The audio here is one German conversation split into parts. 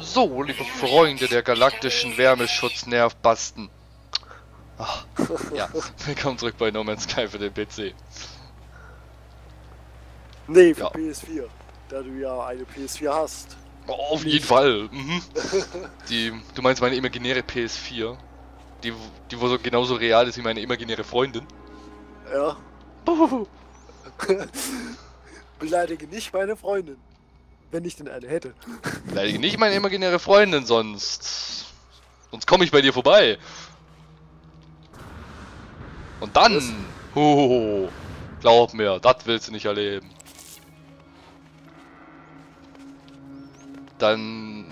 So, liebe Freunde der galaktischen Wärmeschutznervbasten. Ach, ja, willkommen zurück bei No Man's Sky für den PC. Nee, für Ja. PS4. Da du ja eine PS4 hast. Oh, auf jeden Fall. Mhm. Die, du meinst meine imaginäre PS4? Die, die wo so genauso real ist wie meine imaginäre Freundin? Ja. Beleidige nicht meine Freundin. Wenn ich denn eine hätte. Leider nicht meine imaginäre Freundin, sonst. Sonst komme ich bei dir vorbei. Und dann. Hohoho. Glaub mir, das willst du nicht erleben. Dann.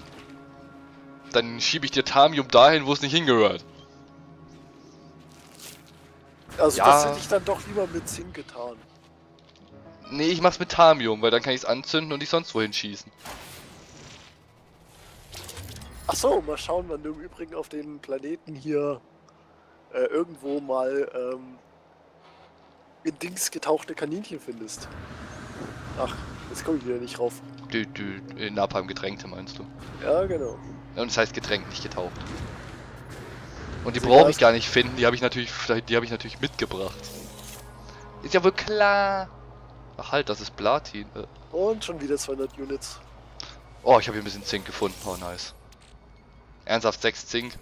Dann schiebe ich dir Tamium dahin, wo es nicht hingehört. Also Ja. das hätte ich dann doch lieber mit Zink getan. Nee, ich mach's mit Tamium, weil dann kann ich es anzünden und dich sonst wohin schießen. Ach so, mal schauen, wann du im Übrigen auf den Planeten hier äh, irgendwo mal ähm, in Dings getauchte Kaninchen findest. Ach, jetzt komme ich wieder nicht rauf. Du, du, in Napalm Getränkte meinst du? Ja, genau. Und das heißt Getränk, nicht getaucht. Und die Also brauche ich gar nicht finden, die habe ich natürlich, die habe ich natürlich mitgebracht. Ist ja wohl klar. Ach halt, das ist Platin. Äh, Und schon wieder 200 Units. Oh, ich habe hier ein bisschen Zink gefunden. Oh, nice. Ernsthaft 6 Zink.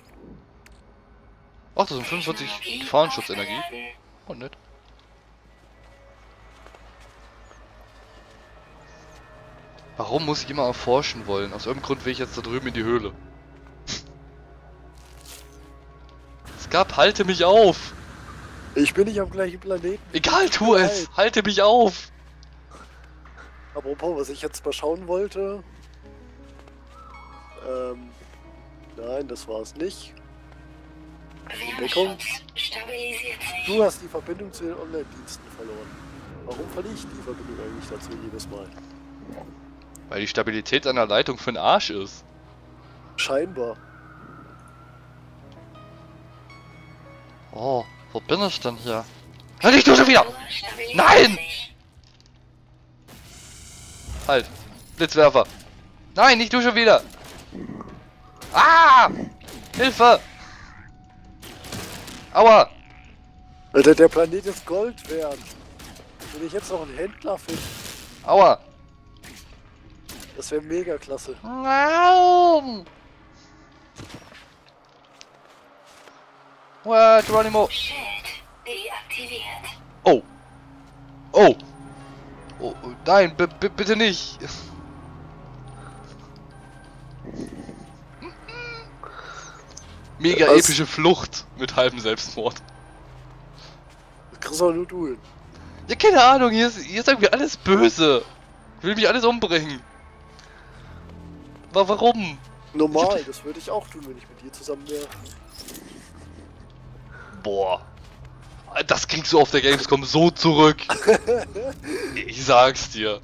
Ach, das sind 45 Gefahrenschutzenergie. Oh, nett. Warum muss ich immer erforschen wollen? Aus irgendeinem Grund will ich jetzt da drüben in die Höhle. Es gab, halte mich auf! Ich bin nicht am gleichen Planeten. Egal, tu es! Halte mich auf! Apropos, was ich jetzt mal schauen wollte. Ähm. Nein, das war es nicht. Deckung. Stabilisiert sich. Du hast die Verbindung zu den Online-Diensten verloren. Warum verliere ich die Verbindung eigentlich dazu jedes Mal? Weil die Stabilität einer Leitung für den Arsch ist. Scheinbar. Oh, wo bin ich denn hier? Halt dich du schon wieder! Nein! Halt! Blitzwerfer! Nein, nicht du schon wieder! Ah! Hilfe! Aua! Alter, der Planet ist Gold wert. Wenn ich jetzt noch einen Händler finde, Aua! das wäre mega klasse. Nein! What, Geronimo? Schild deaktiviert. Oh! Oh! Oh, oh, nein, b -b bitte nicht! Mega Was? epische Flucht mit halbem Selbstmord. Das kriegst du auch nur du hin. Ja, keine Ahnung, hier ist, hier ist irgendwie alles böse. Will mich alles umbringen. Aber warum? Normal, das würde ich auch tun, wenn ich mit dir zusammen wäre. Boah. Das kriegst du auf der Gamescom so zurück. Ich sag's dir.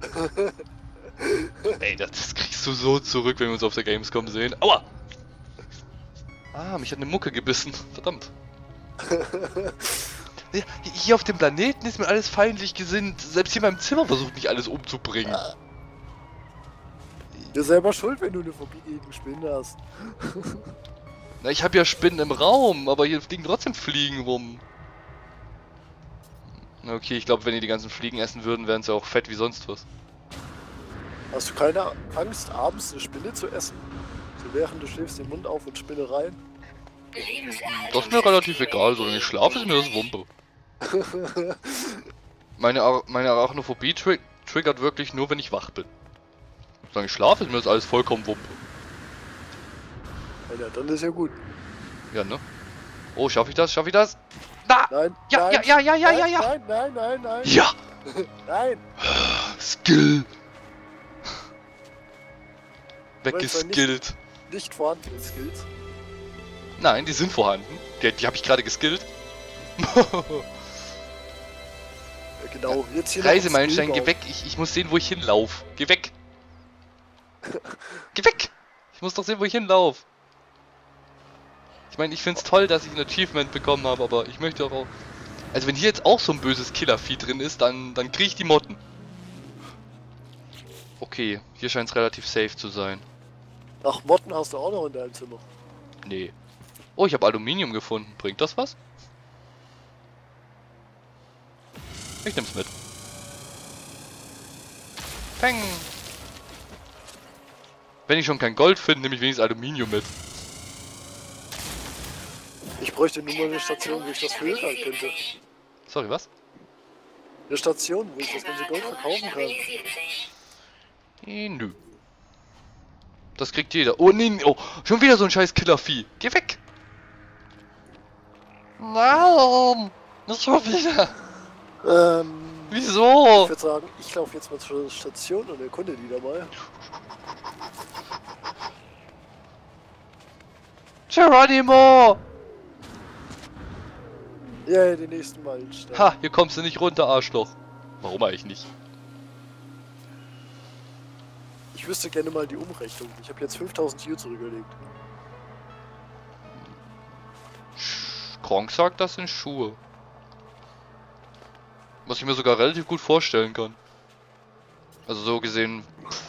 Ey, das, kriegst du so zurück, wenn wir uns auf der Gamescom sehen. Aua! Ah, mich hat eine Mucke gebissen. Verdammt. Hier auf dem Planeten ist mir alles feindlich gesinnt. Selbst hier in meinem Zimmer versucht mich alles umzubringen. Dir selber schuld, wenn du eine Phobie gegen Spinnen hast. Na, ich habe ja Spinnen im Raum, aber hier fliegen trotzdem Fliegen rum. Na, Okay, ich glaube, wenn die die ganzen Fliegen essen würden, wären sie auch fett wie sonst was. Hast du keine Angst, abends eine Spinne zu essen? So während du schläfst den Mund auf und Spinne rein? Das ist mir relativ egal, solange ich schlafe, ist mir das Wumpe. Meine, Ar meine Arachnophobie tri triggert wirklich nur, wenn ich wach bin. Solange ich schlafe, ist mir das alles vollkommen Wumpe. Alter, dann ist ja gut. Ja, ne? Oh, schaffe ich das? Schaffe ich das? Na! Nein, Ja, nein, ja, ja, ja, ja, nein, ja, ja. Nein, nein, nein, nein. Ja! Nein. Skill! zwar nicht- Weggeskillt. Nicht vorhandene Skills. Nein, die sind vorhanden. Die, die habe ich gerade geskillt. Genau, jetzt hier Reisemeilenstein, geh weg. Ich, ich muss sehen, wo ich hinlauf. Geh weg. geh weg. Ich muss doch sehen, wo ich hinlauf. Ich meine, ich find's toll, dass ich ein Achievement bekommen habe, aber ich möchte auch... Also wenn hier jetzt auch so ein böses Killervieh drin ist, dann, dann krieg ich die Motten. Okay, hier scheint es relativ safe zu sein. Ach, Motten hast du auch noch in deinem Zimmer. Nee. Oh, ich habe Aluminium gefunden. Bringt das was? Ich nehm's mit. Peng! Wenn ich schon kein Gold finde, nehme ich wenigstens Aluminium mit. Ich bräuchte nur mal eine Station, wo ich das filtern könnte. Sorry, was? Eine Station, wo ich das ganze Gold verkaufen kann. Nö. Das kriegt jeder. Oh, nee, oh, schon wieder so ein scheiß Killervieh. Geh weg! Nein! Nicht schon wieder! Ähm, ich Wieso? würde sagen, ich laufe jetzt mal zur Station und erkunde die da mal. Geronimo! Ja, den nächsten Meilenstein. Ha, hier kommst du nicht runter, Arschloch. Warum eigentlich nicht? Ich wüsste gerne mal die Umrechnung. Ich habe jetzt 5000 hier zurückgelegt. Sch- Kronk sagt, das sind Schuhe. Was ich mir sogar relativ gut vorstellen kann. Also so gesehen, pff,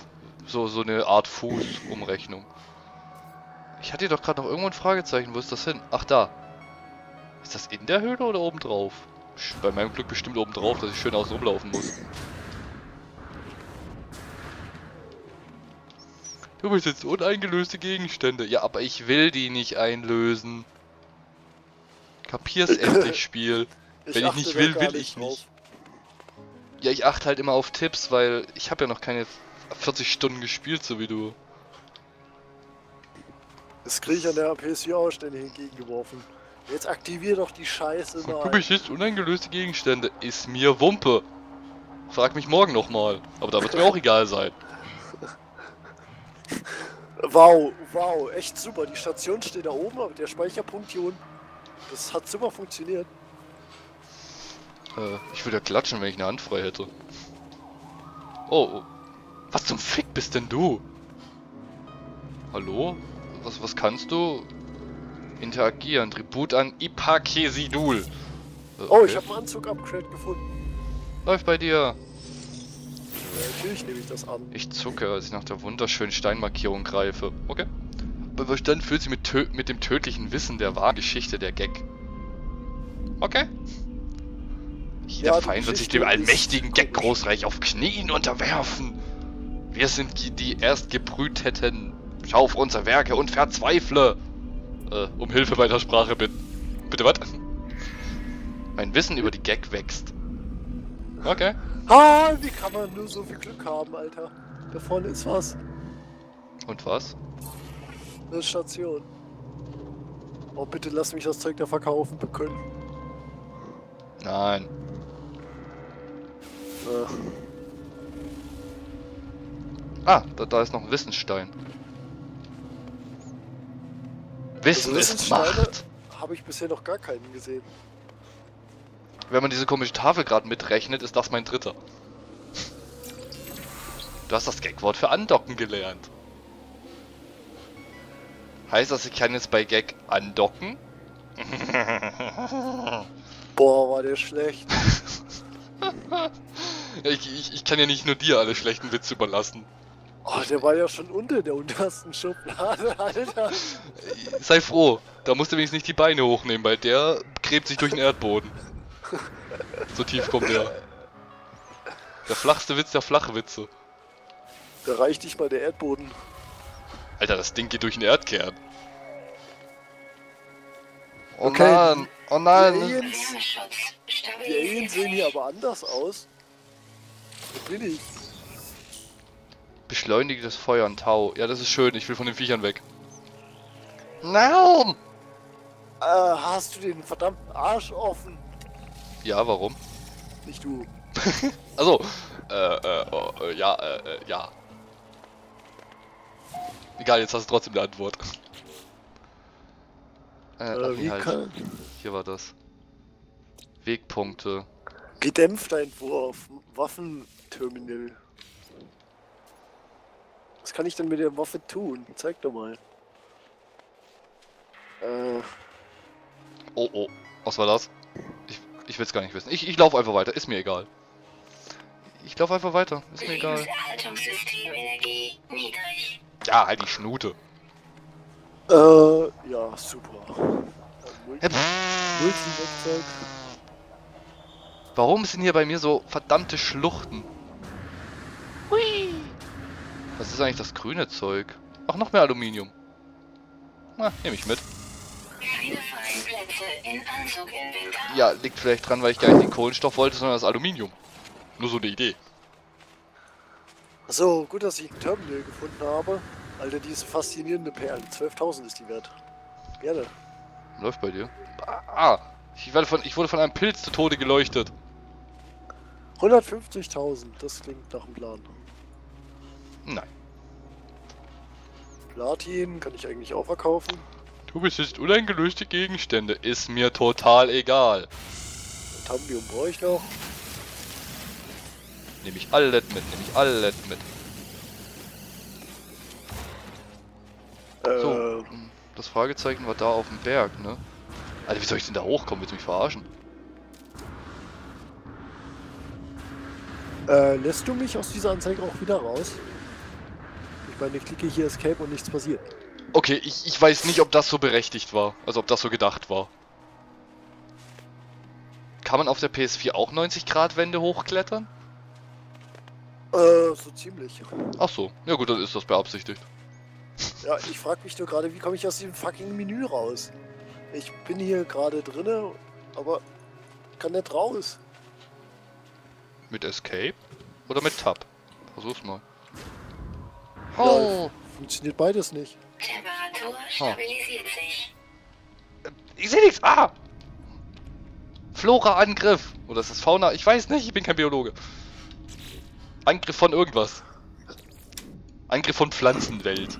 so, so eine Art Fußumrechnung. Ich hatte hier doch gerade noch irgendwo ein Fragezeichen. Wo ist das hin? Ach, da. Ist das in der Höhle oder oben drauf? Sch- Bei meinem Glück bestimmt oben drauf, dass ich schön außen rumlaufen muss. Du besitzt uneingelöste Gegenstände. Ja, aber ich will die nicht einlösen. Kapier's endlich, Spiel. Wenn ich nicht will, will ich drauf. nicht. Ja, ich achte halt immer auf Tipps, weil ich habe ja noch keine 40 Stunden gespielt, so wie du. Das kriege ich an der APSU auch ständig entgegengeworfen. Jetzt aktivier doch die Scheiße Du mal. besitzt uneingelöste Gegenstände. Ist mir Wumpe. Frag mich morgen nochmal. Aber da wird mir auch egal sein. Wow, wow, echt super. Die Station steht da oben, aber der Speicherpunkt hier unten. Das hat super funktioniert. Äh, ich würde ja klatschen, wenn ich eine Hand frei hätte. Oh, oh. Was zum Fick bist denn du? Hallo? Was, was kannst du? Interagieren. Tribut an Ipakesidul. Äh, Oh, okay. ich habe einen Anzug-Upgrade gefunden. Läuft bei dir. Natürlich nehme ich das an. Ich zucke, als ich nach der wunderschönen Steinmarkierung greife. Okay. Bestand fühlt sich mit, mit dem tödlichen Wissen der wahren Geschichte der Gag. Okay. Jeder Ja, Feind wird sich dem allmächtigen ist Gag-Großreich auf Knien unterwerfen. Wir sind die, die erst gebrüteten. Schau auf unsere Werke und verzweifle. Äh, um Hilfe bei der Sprache bitten. Bitte was? Mein Wissen über die Gag wächst. Okay. Ah, wie kann man nur so viel Glück haben, Alter? Da vorne ist was. Und was? Eine Station. Oh, bitte lass mich das Zeug da verkaufen können. Nein. Äh, Ah, da, da ist noch ein Wissensstein. Wissen Also ist Macht. habe ich bisher noch gar keinen gesehen. Wenn man diese komische Tafel gerade mitrechnet, ist das mein dritter. Du hast das Gagwort für andocken gelernt. Heißt das, ich kann jetzt bei Gag andocken? Boah, war der schlecht. ich, ich, ich kann ja nicht nur dir alle schlechten Witze überlassen. Oh, der war ja schon unter der untersten Schublade, Alter. Sei froh, da musst du wenigstens nicht die Beine hochnehmen, weil der gräbt sich durch den Erdboden. So tief kommt der. Der flachste Witz der flache Witze. Da reicht nicht mal der Erdboden. Alter, das Ding geht durch den Erdkern. Oh Okay. nein, oh Die nein. Aliens, Wärmeschutz. die Aliens sehen hier aber anders aus. Wo bin ich? Beschleunigendes Feuer und Tau. Ja, das ist schön, ich will von den Viechern weg. Nein! Äh, hast du den verdammten Arsch offen? Ja, warum? Nicht du. Also, äh, äh, oh, äh, ja, äh, äh, ja. Egal, jetzt hast du trotzdem eine Antwort. Äh, Äh, wie halt. kann... Hier war das. Wegpunkte. Gedämpfter Entwurf. Waffenterminal. Was kann ich denn mit der Waffe tun? Zeig doch mal. Äh, Oh, oh. Was war das? Ich, ich will es gar nicht wissen. Ich, ich laufe einfach weiter, ist mir egal. Ich laufe einfach weiter, ist mir egal. Ja, halt die Schnute. Äh, ja, super. Äh, Multi-. Warum sind hier bei mir so verdammte Schluchten? Was ist eigentlich das grüne Zeug? Ach, noch mehr Aluminium. Na, nehme ich mit. Ja, liegt vielleicht dran, weil ich gar nicht den Kohlenstoff wollte, sondern das Aluminium. Nur so eine Idee. So, gut, dass ich ein Terminal gefunden habe. Alter, diese faszinierende Perle. 12.000 ist die wert. Gerne. Läuft bei dir. Ah, ich, werde von, ich wurde von einem Pilz zu Tode geleuchtet. 150.000, das klingt nach einem Plan. Nein. Platin kann ich eigentlich auch verkaufen. Du besitzt uneingelöste Gegenstände. Ist mir total egal. Tambium brauche ich noch. Nehme ich alles mit, nehme ich alles mit. Äh, So, hm, das Fragezeichen war da auf dem Berg, ne? Alter, wie soll ich denn da hochkommen? Willst du mich verarschen? äh, lässt du mich aus dieser Anzeige auch wieder raus? Meine, ich klicke hier Escape und nichts passiert. Okay, ich, ich weiß nicht, ob das so berechtigt war. Also ob das so gedacht war. Kann man auf der PS4 auch 90 Grad Wände hochklettern? Äh, so ziemlich. Ach so, ja gut, dann ist das beabsichtigt. Ja, ich frage mich nur gerade, wie komme ich aus diesem fucking Menü raus? Ich bin hier gerade drinne, aber kann nicht raus. Mit Escape? Oder mit Tab? Versuch's mal. Ja, Oh! funktioniert beides nicht. Temperatur stabilisiert sich. Ich sehe nichts! Ah! Flora-Angriff! Oder ist das Fauna? Ich weiß nicht, ich bin kein Biologe. Angriff von irgendwas. Angriff von Pflanzenwelt.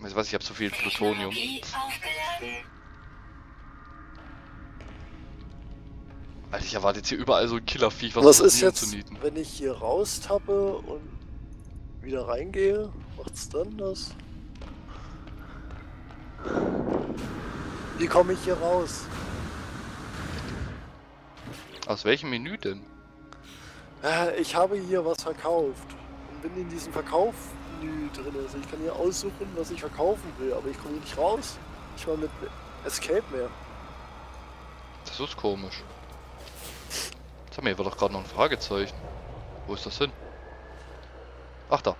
Weißt du was, ich habe zu viel Plutonium. Alter, ich erwarte jetzt hier überall so ein Killerviech, was Was ist jetzt, zu nieten. wenn ich hier raustappe und wieder reingehe? Macht's dann das? Wie komme ich hier raus? Aus welchem Menü denn? Äh, Ich habe hier was verkauft und bin in diesem Verkaufmenü drin. Also ich kann hier aussuchen, was ich verkaufen will, aber ich komme nicht raus. Ich war mit Escape mehr. Das ist komisch. Sag mir, hier war doch gerade noch ein Fragezeichen. Wo ist das hin? Ach da.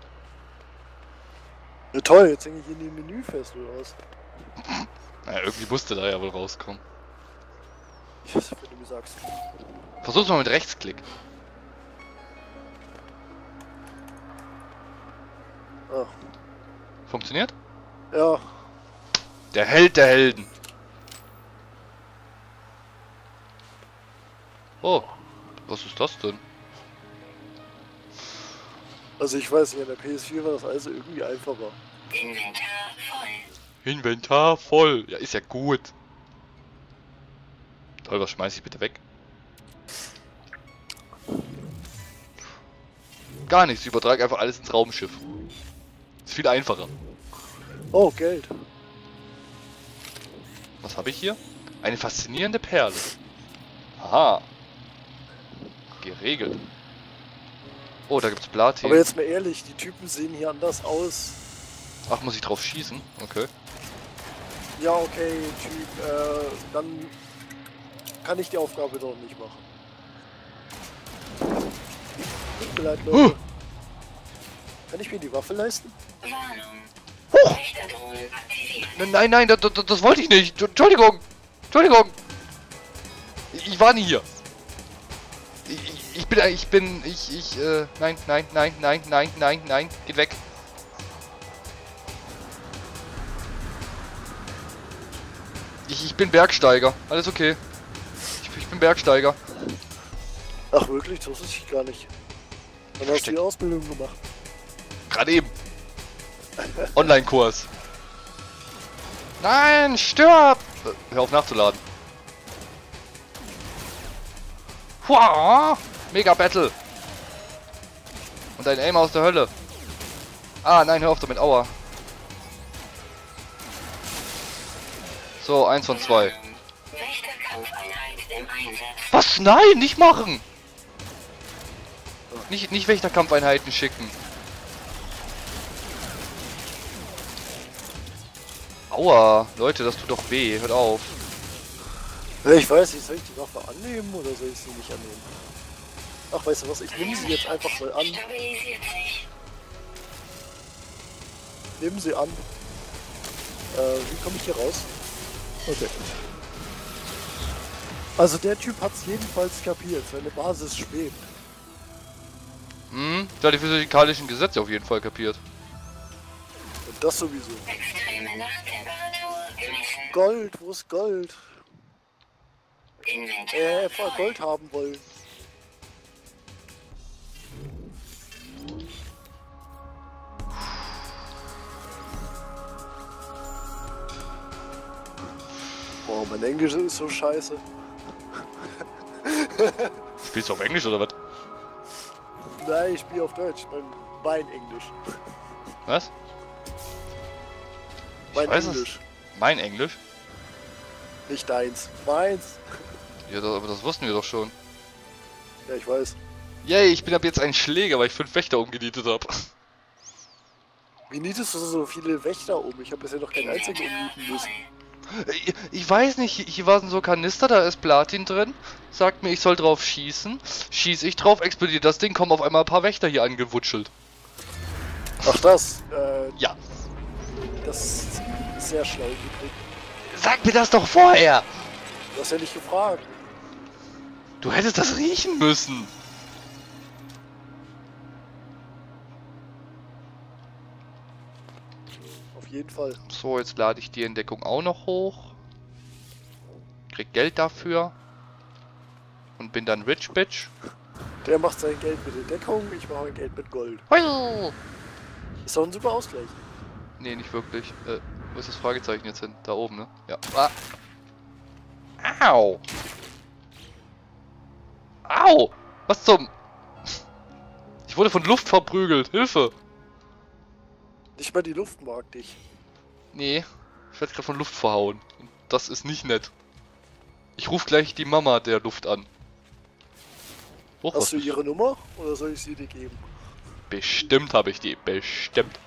Ja toll, jetzt hänge ich in dem Menü fest oder was? Naja, irgendwie musste da ja wohl rauskommen. Ja, wenn du mir sagst. Versuch's mal mit Rechtsklick. Ah, Funktioniert? ja, Der Held der Helden. Oh, was ist das denn? Also ich weiß nicht, an der PS4 war das also irgendwie einfacher. Inventar voll. Inventar voll. Ja, ist ja gut. Toll, was schmeiß ich bitte weg? Gar nichts, ich übertrage einfach alles ins Raumschiff. Ist viel einfacher. Oh, Geld. Was habe ich hier? Eine faszinierende Perle. Aha. Geregelt. Oh, da gibt's Platin. Aber jetzt mal ehrlich, die Typen sehen hier anders aus. Ach, muss ich drauf schießen? Okay. Ja, okay, Typ, äh, dann kann ich die Aufgabe doch nicht machen. Tut mir leid, Leute. Huh. Kann ich mir die Waffe leisten? Huch! Nein, nein, nein, das, das, wollte ich nicht. Entschuldigung. Entschuldigung. Ich war nie hier. Ich- bin, ich bin, ich, ich, äh, nein, nein, nein, nein, nein, nein, nein, geht weg. Ich, ich bin Bergsteiger. Alles okay. Ich, ich bin Bergsteiger. Ach wirklich, das wusste ich gar nicht. Dann hast du die Ausbildung gemacht. Gerade eben. Online-Kurs. Nein, stirb! Hör auf nachzuladen. Hua! Mega Battle. Und ein Aim aus der Hölle. Ah, nein, hör auf damit. Aua. So, eins von zwei. Was? Nein, nicht machen! Nicht, nicht Wächterkampfeinheiten schicken. Aua, Leute, das tut doch weh. Hört auf. Ich weiß nicht, soll ich die Waffe annehmen oder soll ich sie nicht annehmen? Ach, weißt du was, ich nehme sie jetzt einfach mal an. Nehmen sie an. Äh, wie komme ich hier raus? Okay. Also der Typ hat es jedenfalls kapiert, seine Basis schwebt. Hm, der hat die physikalischen Gesetze auf jeden Fall kapiert. Und das sowieso. Gold, wo ist Gold? Äh, voll. Gold haben wollen. Boah, mein Englisch ist so scheiße. Spielst du auf Englisch oder was? Nein, ich spiele auf Deutsch. Mein, mein Englisch. Was? Mein weiß es. Englisch. Mein Englisch? Nicht deins. Meins. Ja, das, aber das wussten wir doch schon. Ja, ich weiß. Yay, ich bin ab jetzt ein Schläger, weil ich fünf Wächter umgenietet habe. Wie nietest du so viele Wächter um? Ich habe bisher noch keinen einzigen umnieten müssen. Ich, ich weiß nicht, hier- waren so Kanister, da ist Platin drin. Sagt mir, ich soll drauf schießen. Schieß ich drauf, explodiert das Ding, kommen auf einmal ein paar Wächter hier angewutschelt. Ach das, äh, Ja. das ist sehr schlau übrig. Sag mir das doch vorher! Du hast ja nicht gefragt. Du hättest das riechen müssen. Jeden Fall. So, jetzt lade ich die Entdeckung auch noch hoch. Krieg Geld dafür. Und bin dann Rich Bitch. Der macht sein Geld mit Entdeckung, ich mache mein Geld mit Gold. Hui. Ist doch ein super Ausgleich. Nee, nicht wirklich. Äh, wo ist das Fragezeichen jetzt hin? Da oben, ne? Ja. Ah. Au! Au! Was zum... Ich wurde von Luft verprügelt. Hilfe! Nicht mal die Luft mag dich. Nee, ich werde gerade von Luft verhauen. Und das ist nicht nett. Ich rufe gleich die Mama der Luft an. Hoch, Hast du ihre Nummer oder soll ich sie dir geben? Bestimmt habe ich die. Bestimmt.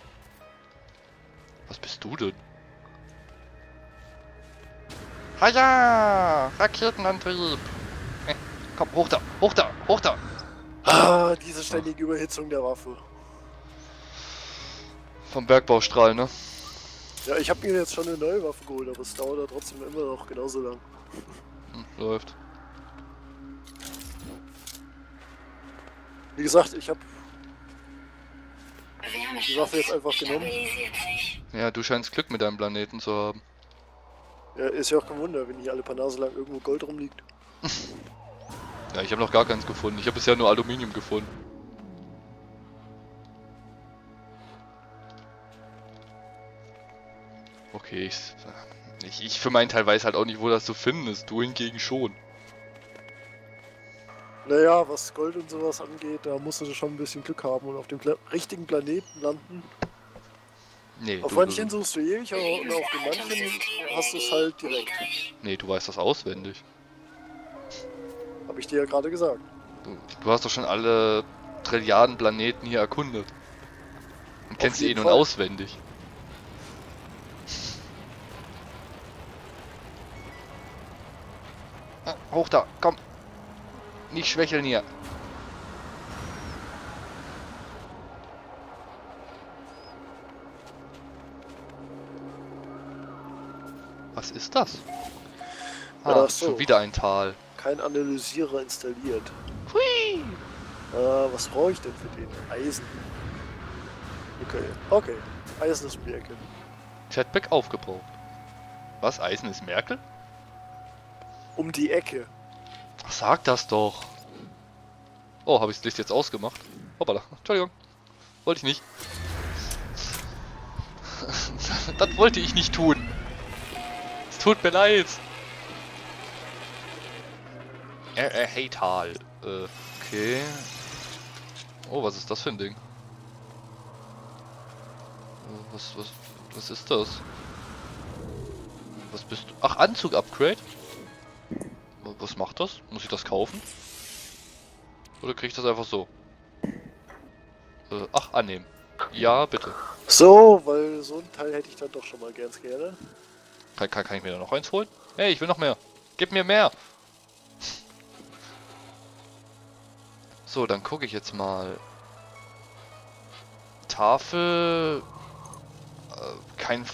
Was bist du denn? Haja! Raketenantrieb! Eh, komm, hoch da, hoch da, hoch da! Ah, diese ständige Überhitzung der Waffe. Vom Bergbaustrahl, ne? Ja, ich habe mir jetzt schon eine neue Waffe geholt, aber es dauert ja trotzdem immer noch genauso lang. Hm, läuft. Wie gesagt, ich habe Die Waffe jetzt einfach genommen. Ja, du scheinst Glück mit deinem Planeten zu haben. Ja, ist ja auch kein Wunder, wenn hier alle paar Nase lang irgendwo Gold rumliegt. Ja, ich habe noch gar keins gefunden. Ich habe bisher nur Aluminium gefunden. Okay, ich, ich, ich für meinen Teil weiß halt auch nicht, wo das zu finden ist. Du hingegen schon. Naja, was Gold und sowas angeht, da musst du schon ein bisschen Glück haben und auf dem Pla richtigen Planeten landen. Nee, Auf du, manchen suchst du ewig, aber auf den manchen hast du es halt direkt. nee, du weißt das auswendig. Habe ich dir ja gerade gesagt. Du, du hast doch schon alle Trilliarden Planeten hier erkundet. Und kennst sie eh nun auswendig. Ah, Hoch da, komm. Nicht schwächeln hier. Was ist das? Ah, Ach so. schon wieder ein Tal. Kein Analysierer installiert. Hui! Äh, was brauche ich denn für den? Eisen. Okay, okay. Eisen ist Merkel. Chatback aufgebraucht. Was? Eisen ist Merkel? Um die Ecke. Sag das doch. Oh, habe ich das Licht jetzt ausgemacht? Hoppala, Entschuldigung. Wollte ich nicht. das wollte ich nicht tun. Es tut mir leid. Er, er hey Tal. Äh, okay. Oh, was ist das für ein Ding? Äh, Was, was, was ist das? Was bist du? Ach, Anzug-Upgrade? Was macht das? Muss ich das kaufen? Oder kriege ich das einfach so? Äh, ach, annehmen. Ja, bitte. So, weil so ein Teil hätte ich dann doch schon mal ganz gerne. Kann, kann, kann ich mir da noch eins holen? Hey, ich will noch mehr. Gib mir mehr. So, dann gucke ich jetzt mal. Tafel. Äh, kein,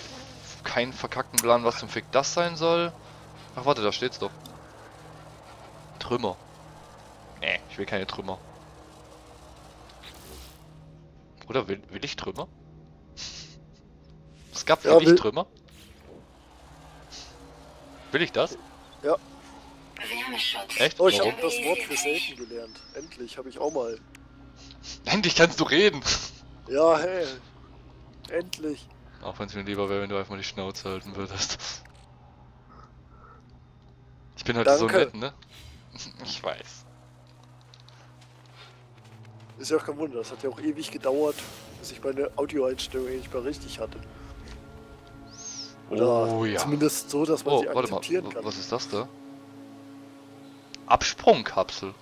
kein verkackten Plan, was zum Fick das sein soll. Ach, warte, da steht's doch. Trümmer. Nee, ich will keine Trümmer. Oder will, will ich Trümmer? Es gab Ja, will ich Trümmer? Will ich das? Wärmeschutz. Echt? Oh, ich habe das Wort für selten gelernt. Endlich, habe ich auch mal. Endlich kannst du reden! Ja, hey. Endlich. Auch wenn es mir lieber wäre, wenn du einfach mal die Schnauze halten würdest. Ich bin heute so Danke. nett, ne? Ich weiß. Ist ja auch kein Wunder. Das hat ja auch ewig gedauert, bis ich meine Audioeinstellung nicht mehr richtig hatte. Oder Oh ja. zumindest so, dass man Oh, sie warte mal. akzeptieren w- kann. Was ist das da? Absprungkapsel.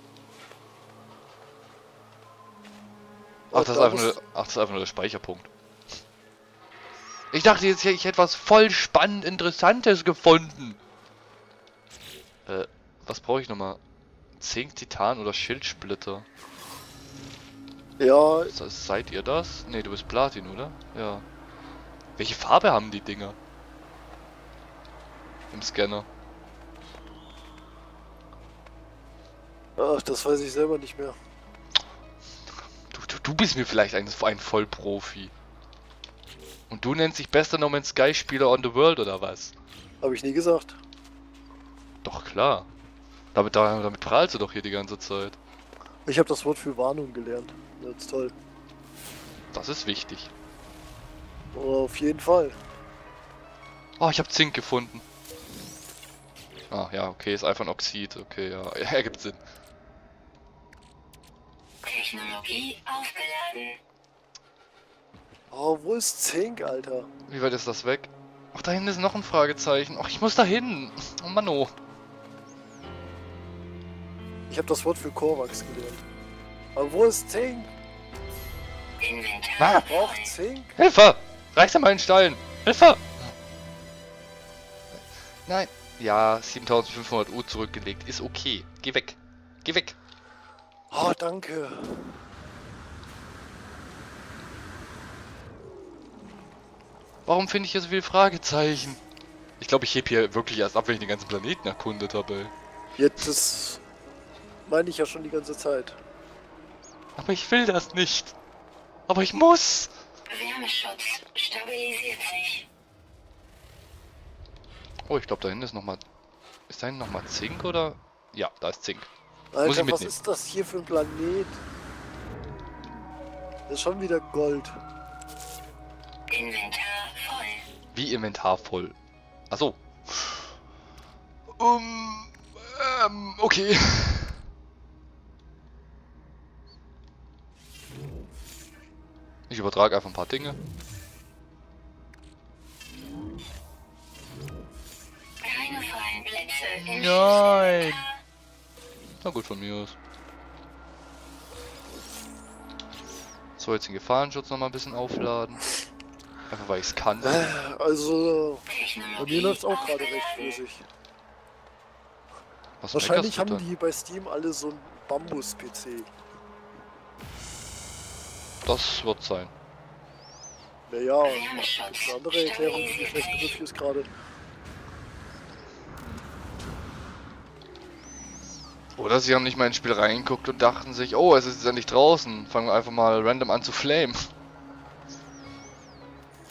Ach, das ist da einfach nur, ach, das ist einfach nur der Speicherpunkt. Ich dachte jetzt, ich hätte was voll spannend Interessantes gefunden. Äh, was brauche ich nochmal? Zink, Titan oder Schildsplitter? Ja, Se- Seid ihr das? Ne, du bist Platin, oder? Ja. Welche Farbe haben die Dinger? Im Scanner. ach, das weiß ich selber nicht mehr. Du, du, du bist mir vielleicht ein, ein Vollprofi. Und du nennst dich bester No Man's Sky Spieler on the World oder was? Habe ich nie gesagt. Doch klar. Damit, da- damit prahlst du doch hier die ganze Zeit. Ich habe das Wort für Warnung gelernt. Das ist toll. Das ist wichtig. Oh, auf jeden Fall. Oh, ich habe Zink gefunden. Ah, ja, okay, ist einfach ein Oxid. Okay, ja, ja ergibt Sinn. Technologie aufgeladen. Oh, wo ist Zink, Alter? Wie weit ist das weg? Ach, da hinten ist noch ein Fragezeichen. Ach, ich muss da hin. Oh Mann, oh. Ich habe das Wort für Korvax gelernt. Aber wo ist Zink? Inventar. Ah, Braucht Zink? Hilfe! Reiß dir mal den Stein! Hilfe! Nein. Ja, 7500 U zurückgelegt. Ist okay. Geh weg. Geh weg. Oh, danke. Warum finde ich hier so viele Fragezeichen? Ich glaube, ich heb hier wirklich erst ab, wenn ich den ganzen Planeten erkundet habe. ey. Jetzt das meine ich ja schon die ganze Zeit. Aber ich will das nicht. Aber ich muss. Wärmeschutz stabilisiert sich. Oh, ich glaube, da hinten ist nochmal... Ist da hinten nochmal Zink oder... Ja, da ist Zink. Muss ich Alter, was ist das hier für ein Planet? Das ist schon wieder Gold. Inventar voll. Wie Inventar voll. Achso. Um, ähm, okay. Ich übertrage einfach ein paar Dinge. Nein. Na gut, von mir aus. So, jetzt den Gefahrenschutz nochmal ein bisschen aufladen. Einfach weil ich es kann. Äh, Also, bei mir läuft es auch gerade recht. Was Wahrscheinlich haben die bei Steam alle so einen Bambus-PC. Das wird sein. Naja, gibt's eine andere Erklärung für die schlechten. Reviews gerade. Oder sie haben nicht mal ins Spiel reingeguckt und dachten sich, oh, es ist jetzt endlich draußen. Fangen wir einfach mal random an zu flamen.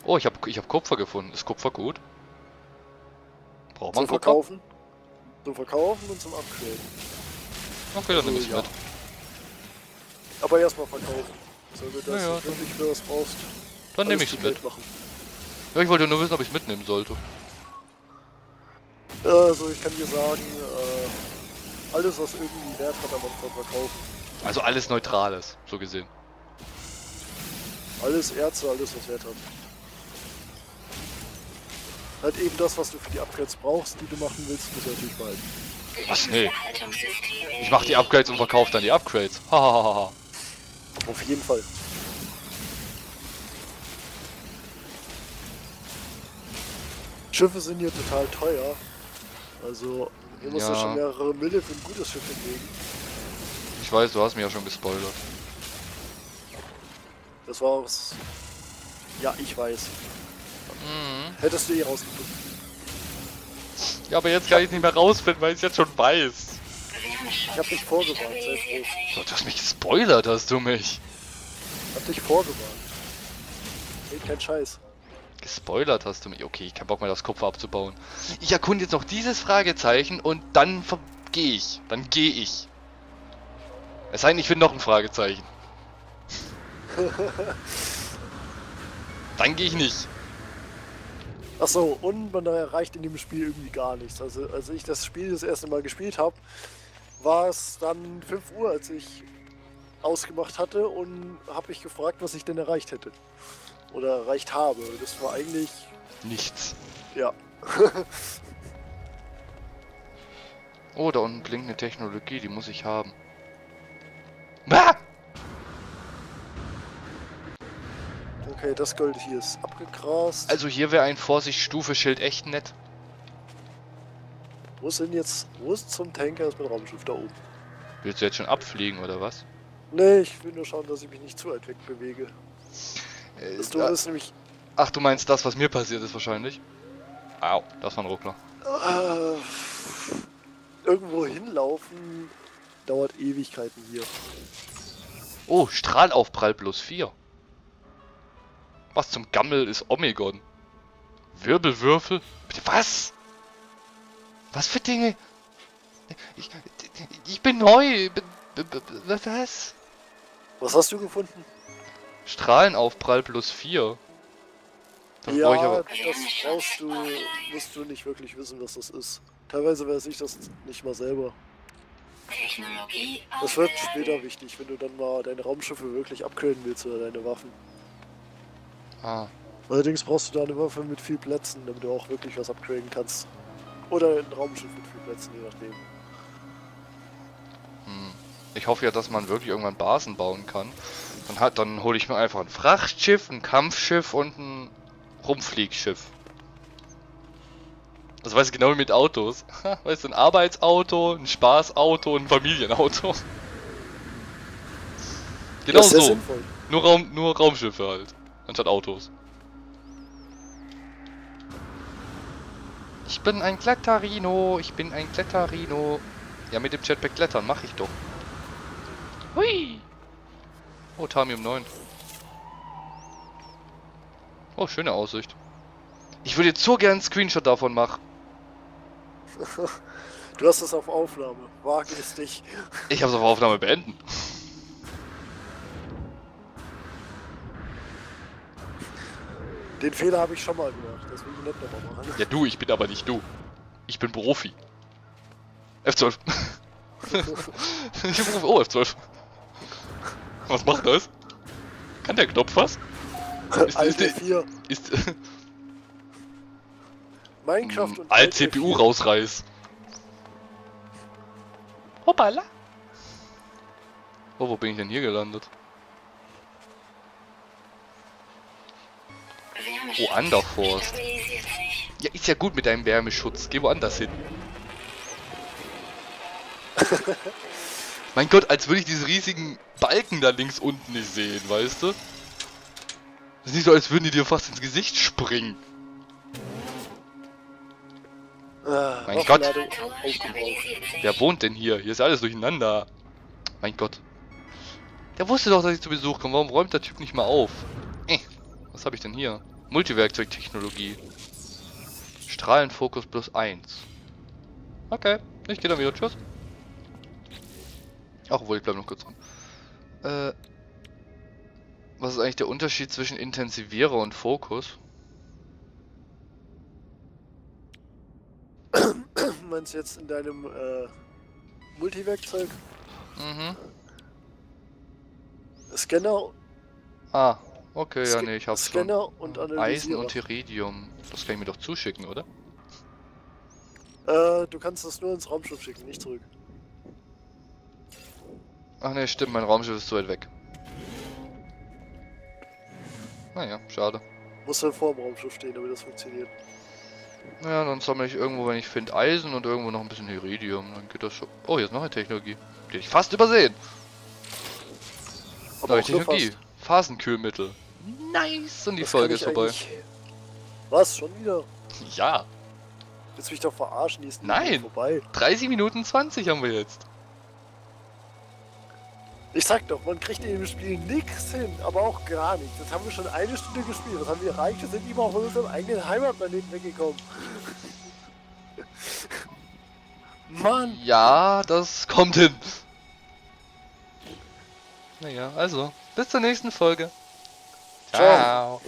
Oh, ich habe ich hab Kupfer gefunden. Ist Kupfer gut? Braucht man Zum Kupfer? Verkaufen. Zum Verkaufen und zum Upgraden. Okay, dann nehme ich Ja. mit. Aber erstmal verkaufen. So, wenn du das Ja, ja, nicht wirklich für was brauchst. Dann nehme ich zu mit. Machen. Ja, ich wollte nur wissen, ob ich es mitnehmen sollte. Also, ich kann dir sagen, äh, alles, was irgendwie Wert hat, am Anfang verkaufen. Also alles Neutrales, so gesehen. Alles Erze, alles, was Wert hat. Halt eben das, was du für die Upgrades brauchst, die du machen willst, musst du natürlich behalten. Was? Nee. Ich mache die Upgrades und verkaufe dann die Upgrades. Hahaha. Auf jeden Fall. Schiffe sind hier total teuer. Also, hier musst ja. du schon mehrere Mille für ein gutes Schiff hinlegen. Ich weiß, du hast mir ja schon gespoilert. Das war war's. Ja, ich weiß. Mhm. Hättest du eh rausgefunden. Ja, aber jetzt kann ich nicht mehr rausfinden, weil ich es jetzt schon weiß. Ich hab dich vorgewarnt, sei. Gott, du hast mich gespoilert, hast du mich. Hab dich vorgewarnt. Hey, kein Scheiß. Gespoilert hast du mich. Okay, ich hab Bock mal das Kupfer abzubauen. Ich erkunde jetzt noch dieses Fragezeichen und dann gehe ich. Dann gehe ich. Es sei denn, ich finde noch ein Fragezeichen. dann gehe ich nicht. Achso, und man erreicht in dem Spiel irgendwie gar nichts. Also, als ich das Spiel das erste Mal gespielt habe, war es dann 5 Uhr, als ich ausgemacht hatte und habe mich gefragt, was ich denn erreicht hätte. Oder erreicht habe. Das war eigentlich, Nichts. ja. Oh, da unten blinkt eine Technologie, die muss ich haben. Ah! Okay, das Gold hier ist abgegrast. Also hier wäre ein Vorsicht-Stufe-Schild echt nett. Wo sind jetzt, wo ist zum Tanker ist mein Raumschiff da oben? Willst du jetzt schon abfliegen oder was? Nee, ich will nur schauen, dass ich mich nicht zu weit weg bewege. Äh, Das Dumme ist nämlich, ach, du meinst das, was mir passiert ist wahrscheinlich? Au, das war ein Ruckler. äh, irgendwo hinlaufen dauert Ewigkeiten hier. Oh, Strahlaufprall plus 4. Was zum Gammel ist Omegon? Wirbelwürfel? Bitte was? Was für Dinge? Ich, ich bin neu. Was? Was hast du gefunden? Strahlenaufprall plus 4. Das ja, aber. das brauchst du, musst du nicht wirklich wissen, was das ist. Teilweise weiß ich das nicht mal selber. Das wird später wichtig, wenn du dann mal deine Raumschiffe wirklich upgraden willst oder deine Waffen. Ah, Allerdings brauchst du da eine Waffe mit viel Plätzen, damit du auch wirklich was upgraden kannst. Oder ein Raumschiff mit viel Plätzen, je nachdem. hm. Ich hoffe ja, dass man wirklich irgendwann Basen bauen kann. Dann, hat, dann hole ich mir einfach ein Frachtschiff, ein Kampfschiff und ein Rumfliegschiff. Das weiß ich genau wie mit Autos. Weißt du, ein Arbeitsauto, ein Spaßauto und ein Familienauto. Genau so. sinnvoll. Nur, Raum, nur Raumschiffe halt. Anstatt Autos. Ich bin ein Kletterino. Ich bin ein Kletterino. Ja, mit dem Jetpack klettern mache ich doch. Hui. Oh, Tamium 9. Oh, schöne Aussicht. Ich würde jetzt so gern einen Screenshot davon machen. Du hast es auf Aufnahme. Wage es dich. Ich habe es auf Aufnahme beenden. Den Fehler habe ich schon mal gemacht. Das will ich nicht nochmal machen. Ja, du, ich bin aber nicht du. Ich bin Profi. F12. ich rufe oh, F12. Was macht das? Kann der Knopf was? Ist, ist, Alte ist, 4. ist Minecraft und alt CPU F4. rausreiß. Hoppala. Oh, wo bin ich denn hier gelandet? Wärmeschutz Oh, sich. Ja, ist ja gut mit deinem Wärmeschutz. Geh woanders hin. mein Gott, als würde ich diese riesigen Balken da links unten nicht sehen, weißt du? Das ist nicht so, als würden die dir fast ins Gesicht springen. Ah, Mein Gott. Wer wohnt denn hier? Hier ist alles durcheinander. Mein Gott. Der wusste doch, dass ich zu Besuch komme. Warum räumt der Typ nicht mal auf? Was habe ich denn hier? Multiwerkzeugtechnologie. Strahlenfokus plus 1. Okay, ich gehe dann wieder. Tschüss. Ach, obwohl, ich bleib noch kurz dran. Äh, was ist eigentlich der Unterschied zwischen Intensivierer und Fokus? Meinst du jetzt in deinem äh, Multiwerkzeug? Mhm. Scanner, Ah, okay, ja, Sca- nee, ich hab's schon. Scanner und Eisen Analysierer. und Iridium. Das kann ich mir doch zuschicken, oder? Äh, du kannst das nur ins Raumschiff schicken, nicht zurück. Ach ne, stimmt, mein Raumschiff ist zu weit weg. Naja, schade. Muss dann vor dem Raumschiff stehen, damit das funktioniert. Ja, dann sammle ich irgendwo, wenn ich finde, Eisen und irgendwo noch ein bisschen Iridium. Dann geht das schon. Oh, hier ist noch eine Technologie. Die hätte ich fast übersehen. Aber Neue auch nur Technologie. fast. Phasenkühlmittel. Nice. Und die Das Folge ist vorbei. eigentlich- Was? Schon wieder? Ja. Willst du mich doch verarschen? Die ist Nein. vorbei. 30 Minuten 20 haben wir jetzt. Ich sag doch, man kriegt in dem Spiel nichts hin, aber auch gar nichts. Das haben wir schon eine Stunde gespielt. Was haben wir erreicht? Wir sind immer von unserem eigenen Heimatplaneten weggekommen. Mann! Ja, das kommt hin. Naja, also, bis zur nächsten Folge. 哇哦